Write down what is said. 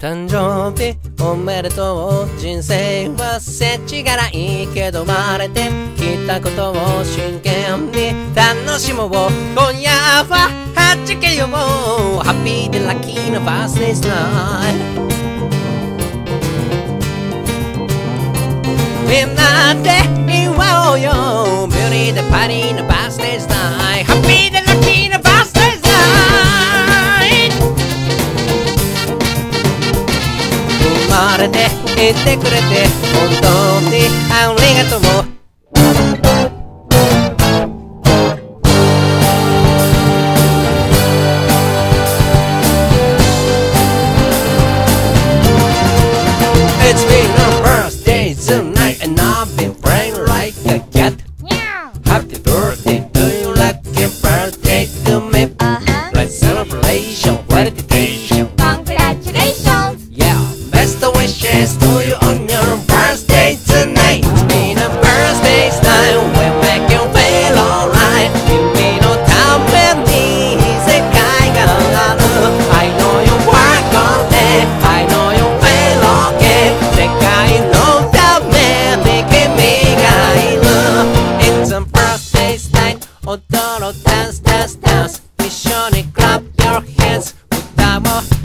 誕生日おめでとう人生はせちがないけど生まれてきたことを真剣に楽しもう。今夜ははじけよう。ハッピーでラッキーなバースデースナイみんなで祝おうよビューティーでパリーれて言ってくれて本当にありがとう best of wishes to you on your birthday tonight. It's been a birthday time when we can feel alright. Give me no time when these a guy got another. I know you work all day, I know you feel okay. The guy know that man, making me guy love. It's a birthday night, Odoro dance, dance, dance. Be sure to clap your hands, put them off.